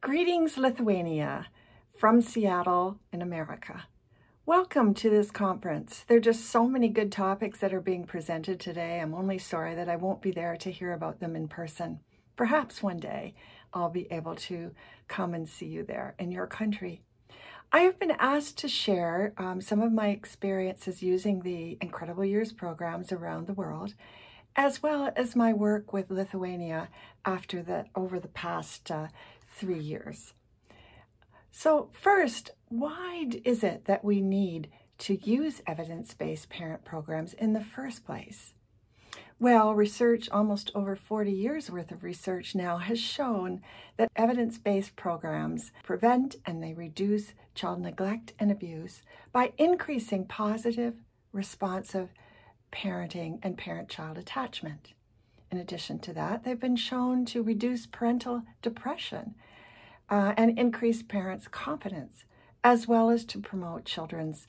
Greetings, Lithuania, from Seattle in America. Welcome to this conference. There are just so many good topics that are being presented today. I'm only sorry that I won't be there to hear about them in person. Perhaps one day I'll be able to come and see you there in your country. I have been asked to share um, some of my experiences using the Incredible Years programs around the world, as well as my work with Lithuania after the over the past uh, three years. So first, why is it that we need to use evidence-based parent programs in the first place? Well, research, almost over 40 years worth of research now, has shown that evidence-based programs prevent and they reduce child neglect and abuse by increasing positive, responsive parenting and parent-child attachment. In addition to that, they've been shown to reduce parental depression uh, and increase parents' confidence, as well as to promote children's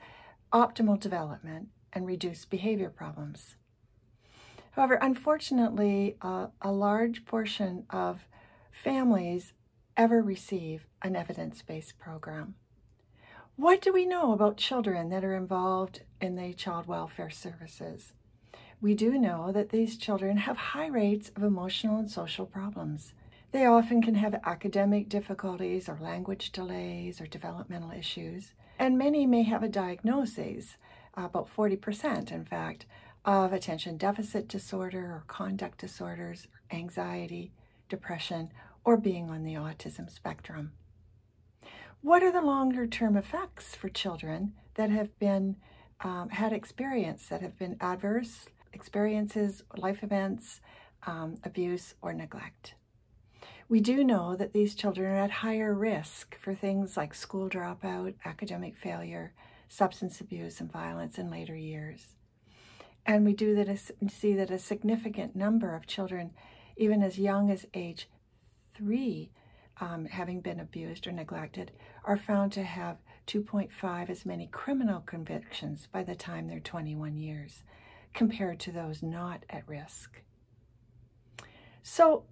optimal development and reduce behavior problems. However, unfortunately, uh, a large portion of families ever receive an evidence-based program. What do we know about children that are involved in the child welfare services? We do know that these children have high rates of emotional and social problems. They often can have academic difficulties or language delays or developmental issues, and many may have a diagnosis, about 40% in fact, of attention deficit disorder or conduct disorders, anxiety, depression, or being on the autism spectrum. What are the longer term effects for children that have been um, had experience that have been adverse experiences, life events, um, abuse, or neglect? We do know that these children are at higher risk for things like school dropout, academic failure, substance abuse, and violence in later years. And we do that see that a significant number of children, even as young as age three, um, having been abused or neglected, are found to have 2.5 as many criminal convictions by the time they're 21 years, compared to those not at risk. So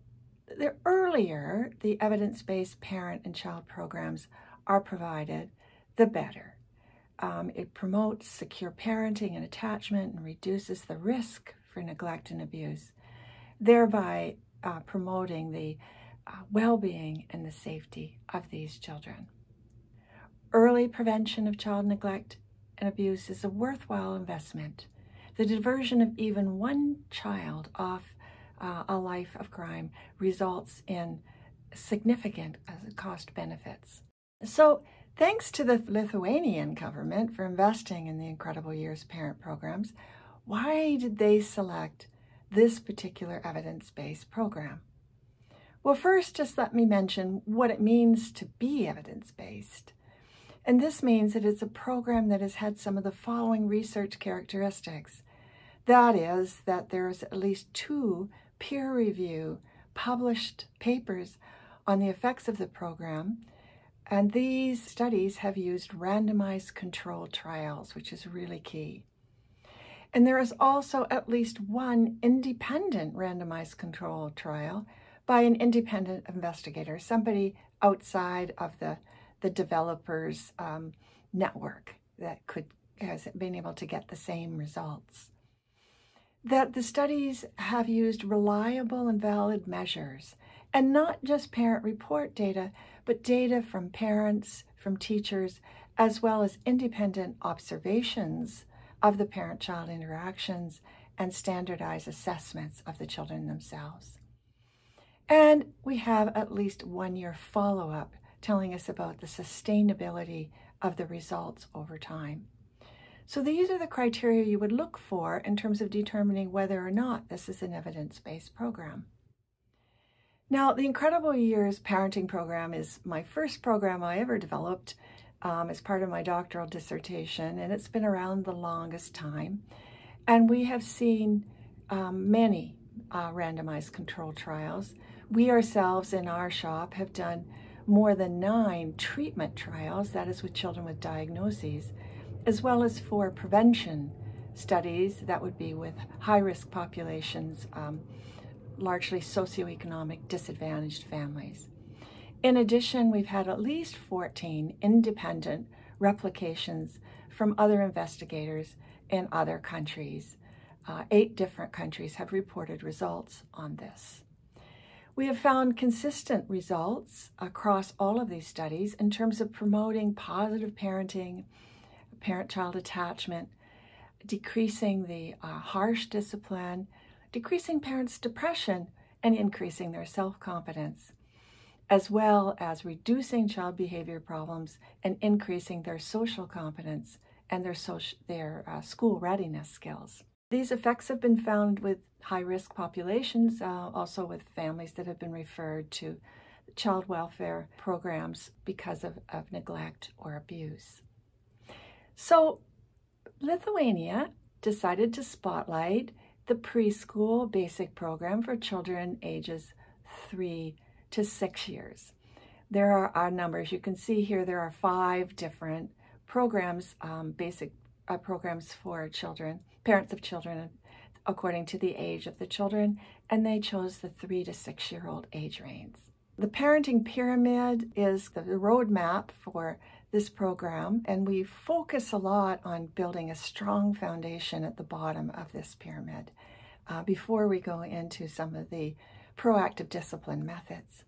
the earlier the evidence-based parent and child programs are provided, the better. Um, it promotes secure parenting and attachment and reduces the risk for neglect and abuse, thereby uh, promoting the uh, well-being and the safety of these children. Early prevention of child neglect and abuse is a worthwhile investment. The diversion of even one child off uh, a life of crime results in significant uh, cost benefits. So Thanks to the Lithuanian government for investing in the Incredible Years parent programs, why did they select this particular evidence-based program? Well, first, just let me mention what it means to be evidence-based. And this means that it's a program that has had some of the following research characteristics. That is, that there's at least two peer review published papers on the effects of the program and these studies have used randomized controlled trials, which is really key. And there is also at least one independent randomized controlled trial by an independent investigator, somebody outside of the, the developer's um, network that could has been able to get the same results. That the studies have used reliable and valid measures and not just parent report data, but data from parents, from teachers, as well as independent observations of the parent-child interactions and standardized assessments of the children themselves. And we have at least one year follow-up telling us about the sustainability of the results over time. So these are the criteria you would look for in terms of determining whether or not this is an evidence-based program. Now, the Incredible Years Parenting Program is my first program I ever developed um, as part of my doctoral dissertation, and it's been around the longest time. And we have seen um, many uh, randomized control trials. We ourselves in our shop have done more than nine treatment trials, that is with children with diagnoses, as well as for prevention studies, that would be with high-risk populations, um, largely socioeconomic disadvantaged families. In addition, we've had at least 14 independent replications from other investigators in other countries. Uh, eight different countries have reported results on this. We have found consistent results across all of these studies in terms of promoting positive parenting, parent-child attachment, decreasing the uh, harsh discipline, decreasing parents' depression, and increasing their self-confidence, as well as reducing child behavior problems and increasing their social competence and their, social, their uh, school readiness skills. These effects have been found with high-risk populations, uh, also with families that have been referred to child welfare programs because of, of neglect or abuse. So Lithuania decided to spotlight the preschool basic program for children ages three to six years. There are our numbers. You can see here there are five different programs, um, basic uh, programs for children, parents of children according to the age of the children, and they chose the three to six year old age range. The parenting pyramid is the roadmap for this program, and we focus a lot on building a strong foundation at the bottom of this pyramid uh, before we go into some of the proactive discipline methods.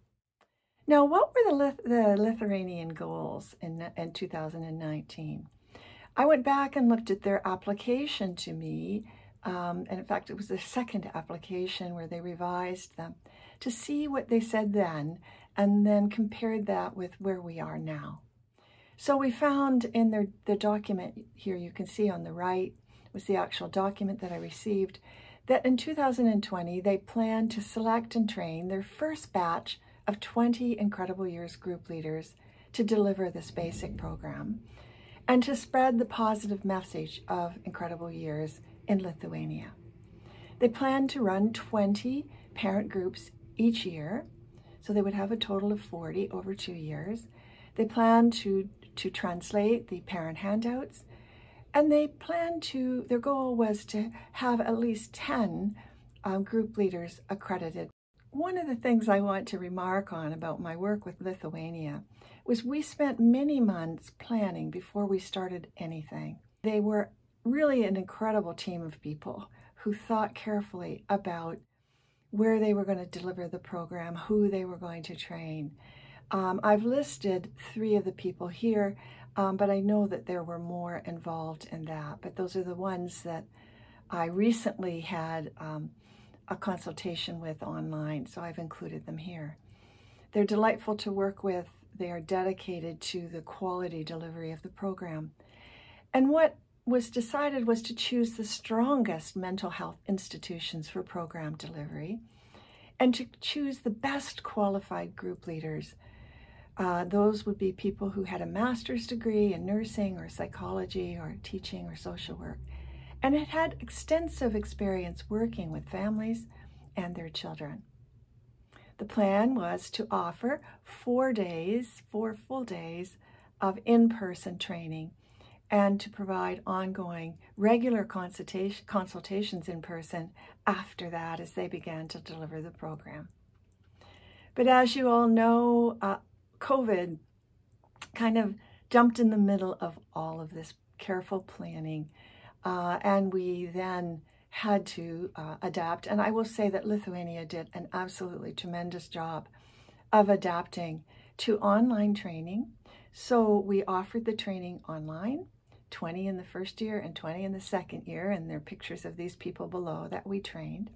Now, what were the, Lith the Lithuanian goals in, in 2019? I went back and looked at their application to me, um, and in fact, it was the second application where they revised them to see what they said then and then compared that with where we are now. So we found in their, the document here, you can see on the right, was the actual document that I received, that in 2020, they plan to select and train their first batch of 20 Incredible Years group leaders to deliver this basic program and to spread the positive message of Incredible Years in Lithuania. They plan to run 20 parent groups each year, so they would have a total of 40 over two years. They plan to to translate the parent handouts. And they plan to, their goal was to have at least 10 um, group leaders accredited. One of the things I want to remark on about my work with Lithuania was we spent many months planning before we started anything. They were really an incredible team of people who thought carefully about where they were going to deliver the program, who they were going to train, um, I've listed three of the people here, um, but I know that there were more involved in that. But those are the ones that I recently had um, a consultation with online, so I've included them here. They're delightful to work with. They are dedicated to the quality delivery of the program. And what was decided was to choose the strongest mental health institutions for program delivery and to choose the best qualified group leaders uh, those would be people who had a master's degree in nursing or psychology or teaching or social work and had had extensive experience working with families and their children. The plan was to offer four days, four full days of in-person training and to provide ongoing regular consultation, consultations in person after that as they began to deliver the program. But as you all know, uh, COVID kind of jumped in the middle of all of this careful planning. Uh, and we then had to uh, adapt. And I will say that Lithuania did an absolutely tremendous job of adapting to online training. So we offered the training online, 20 in the first year and 20 in the second year, and there are pictures of these people below that we trained.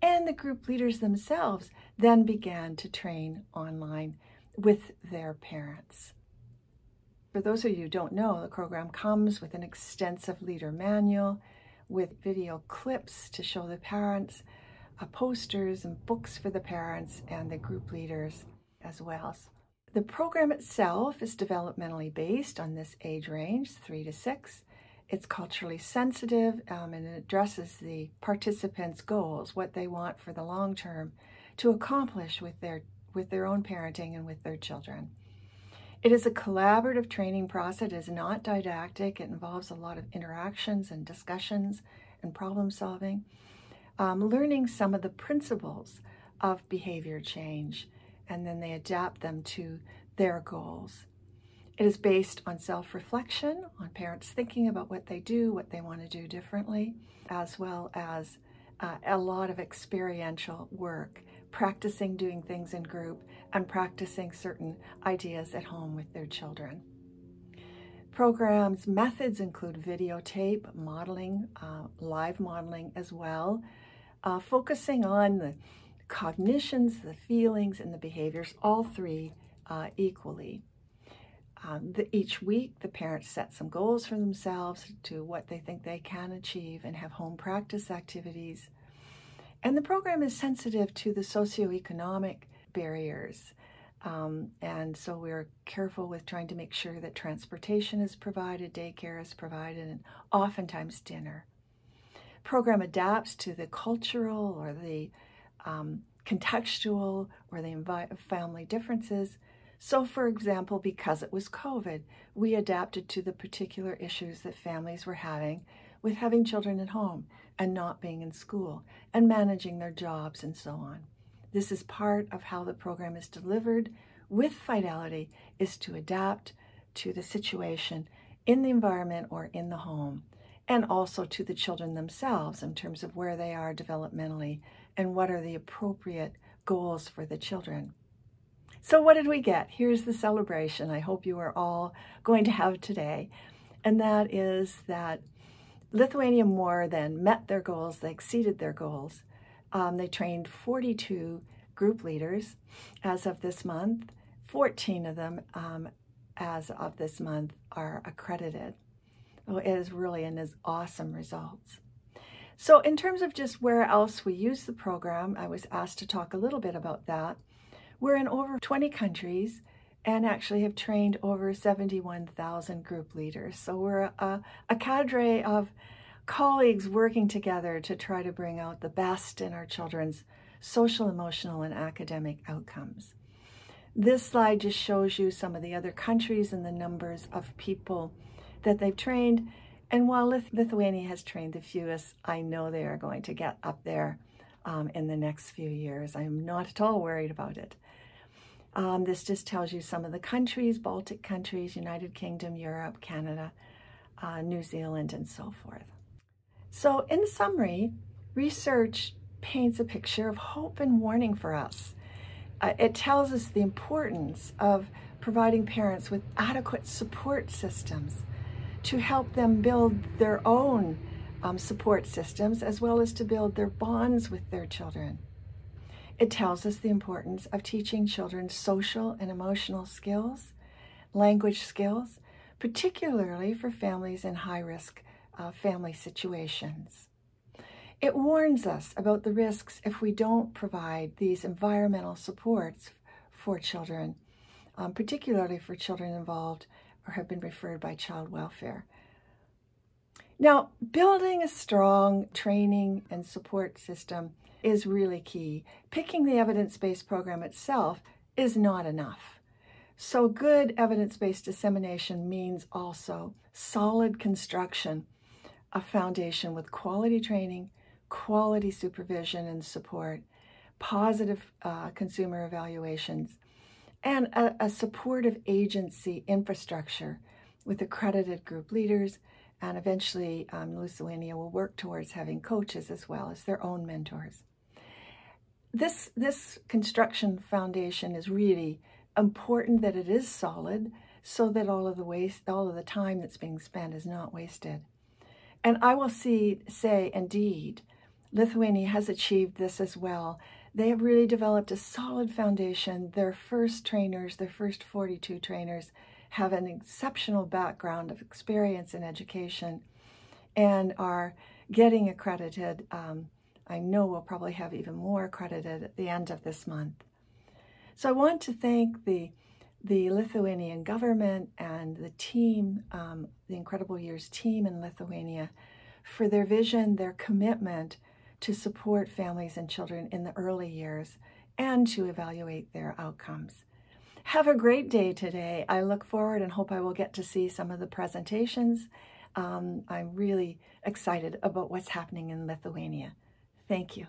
And the group leaders themselves then began to train online with their parents. For those of you who don't know, the program comes with an extensive leader manual with video clips to show the parents, uh, posters and books for the parents and the group leaders as well. The program itself is developmentally based on this age range, three to six. It's culturally sensitive um, and it addresses the participants' goals, what they want for the long term to accomplish with their with their own parenting and with their children. It is a collaborative training process. It is not didactic. It involves a lot of interactions and discussions and problem solving. Um, learning some of the principles of behavior change and then they adapt them to their goals. It is based on self reflection, on parents thinking about what they do, what they want to do differently, as well as uh, a lot of experiential work, practicing doing things in group and practicing certain ideas at home with their children. Programs methods include videotape, modeling, uh, live modeling as well, uh, focusing on the cognitions, the feelings, and the behaviors, all three uh, equally. Um, the, each week, the parents set some goals for themselves to what they think they can achieve and have home practice activities. And the program is sensitive to the socioeconomic barriers. Um, and so we're careful with trying to make sure that transportation is provided, daycare is provided, and oftentimes dinner. Program adapts to the cultural or the um, contextual or the family differences so, for example, because it was COVID, we adapted to the particular issues that families were having with having children at home and not being in school and managing their jobs and so on. This is part of how the program is delivered with fidelity is to adapt to the situation in the environment or in the home and also to the children themselves in terms of where they are developmentally and what are the appropriate goals for the children. So what did we get? Here's the celebration I hope you are all going to have today. And that is that Lithuania more than met their goals, they exceeded their goals. Um, they trained 42 group leaders as of this month. 14 of them um, as of this month are accredited. Oh, it is really an is awesome results. So in terms of just where else we use the program, I was asked to talk a little bit about that. We're in over 20 countries and actually have trained over 71,000 group leaders. So we're a, a cadre of colleagues working together to try to bring out the best in our children's social, emotional, and academic outcomes. This slide just shows you some of the other countries and the numbers of people that they've trained. And while Lithuania has trained the fewest, I know they are going to get up there um, in the next few years. I am not at all worried about it. Um, this just tells you some of the countries, Baltic countries, United Kingdom, Europe, Canada, uh, New Zealand, and so forth. So in summary, research paints a picture of hope and warning for us. Uh, it tells us the importance of providing parents with adequate support systems to help them build their own um, support systems as well as to build their bonds with their children. It tells us the importance of teaching children social and emotional skills, language skills, particularly for families in high risk uh, family situations. It warns us about the risks if we don't provide these environmental supports for children, um, particularly for children involved or have been referred by child welfare. Now, building a strong training and support system is really key. Picking the evidence-based program itself is not enough. So good evidence-based dissemination means also solid construction, a foundation with quality training, quality supervision and support, positive uh, consumer evaluations, and a, a supportive agency infrastructure with accredited group leaders, and eventually um, Lithuania will work towards having coaches as well as their own mentors this this construction foundation is really important that it is solid so that all of the waste all of the time that's being spent is not wasted. And i will see say indeed lithuania has achieved this as well. They have really developed a solid foundation. Their first trainers their first 42 trainers have an exceptional background of experience in education and are getting accredited um, I know we'll probably have even more accredited at the end of this month. So I want to thank the, the Lithuanian government and the team, um, the Incredible Years team in Lithuania, for their vision, their commitment to support families and children in the early years and to evaluate their outcomes. Have a great day today. I look forward and hope I will get to see some of the presentations. Um, I'm really excited about what's happening in Lithuania. Thank you.